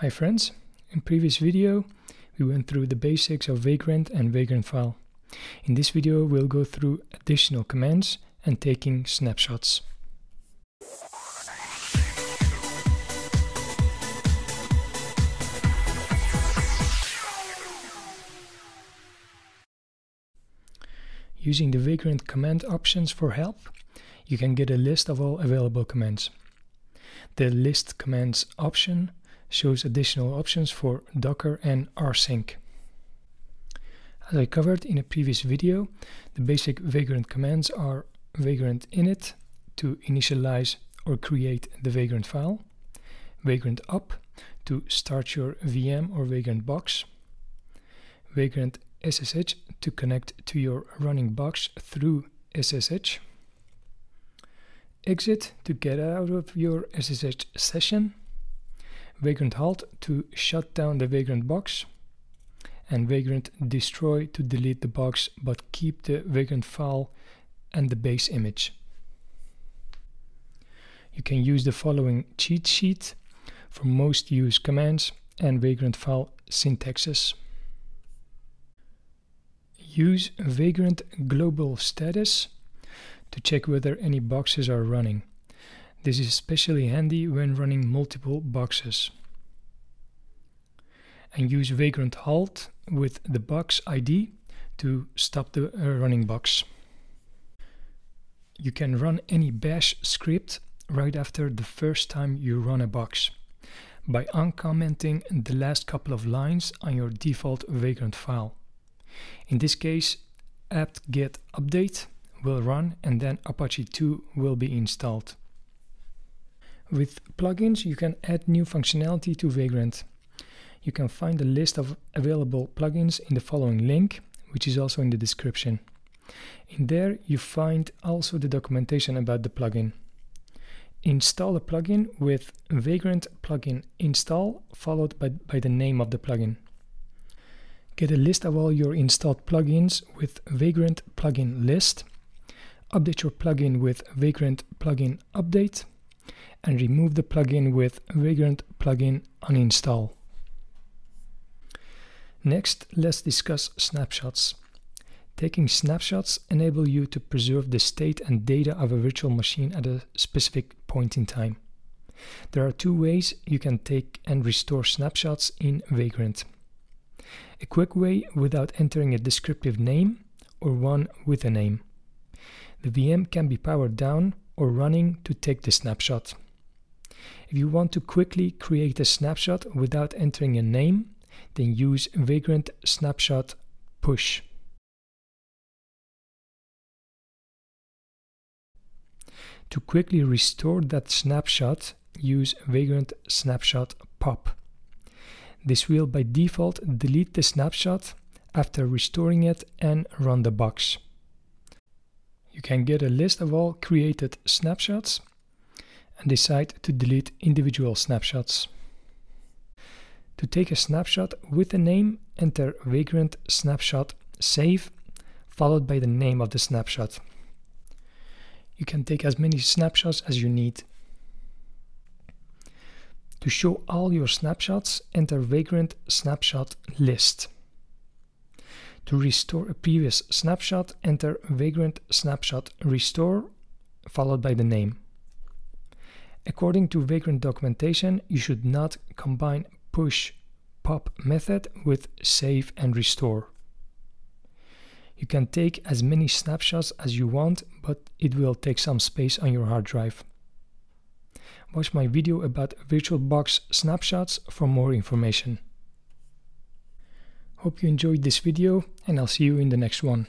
Hi friends, in previous video we went through the basics of Vagrant and Vagrant file. In this video we'll go through additional commands and taking snapshots. Using the Vagrant command options for help, you can get a list of all available commands. The list commands option shows additional options for Docker and rsync. As I covered in a previous video, the basic Vagrant commands are Vagrant init to initialize or create the Vagrant file, Vagrant up to start your VM or Vagrant box, Vagrant SSH to connect to your running box through SSH, exit to get out of your SSH session, vagrant halt to shut down the vagrant box, and vagrant destroy to delete the box but keep the vagrant file and the base image. You can use the following cheat sheet for most used commands and vagrant file syntaxes. Use vagrant global status to check whether any boxes are running. This is especially handy when running multiple boxes. And use vagrant halt with the box ID to stop the uh, running box. You can run any bash script right after the first time you run a box by uncommenting the last couple of lines on your default vagrant file. In this case, apt-get update will run and then Apache 2 will be installed. With plugins, you can add new functionality to Vagrant. You can find a list of available plugins in the following link, which is also in the description. In there, you find also the documentation about the plugin. Install a plugin with Vagrant plugin install followed by, by the name of the plugin. Get a list of all your installed plugins with Vagrant plugin list update your plugin with Vagrant plugin update and remove the plugin with Vagrant plugin uninstall. Next, let's discuss snapshots. Taking snapshots enable you to preserve the state and data of a virtual machine at a specific point in time. There are two ways you can take and restore snapshots in Vagrant. A quick way without entering a descriptive name or one with a name the VM can be powered down or running to take the snapshot. If you want to quickly create a snapshot without entering a name, then use Vagrant Snapshot Push. To quickly restore that snapshot, use Vagrant Snapshot Pop. This will by default delete the snapshot after restoring it and run the box you can get a list of all created snapshots and decide to delete individual snapshots. To take a snapshot with a name, enter vagrant snapshot save followed by the name of the snapshot. You can take as many snapshots as you need. To show all your snapshots, enter vagrant snapshot list. To restore a previous snapshot, enter vagrant snapshot restore followed by the name. According to vagrant documentation, you should not combine push pop method with save and restore. You can take as many snapshots as you want, but it will take some space on your hard drive. Watch my video about VirtualBox snapshots for more information. Hope you enjoyed this video and I'll see you in the next one.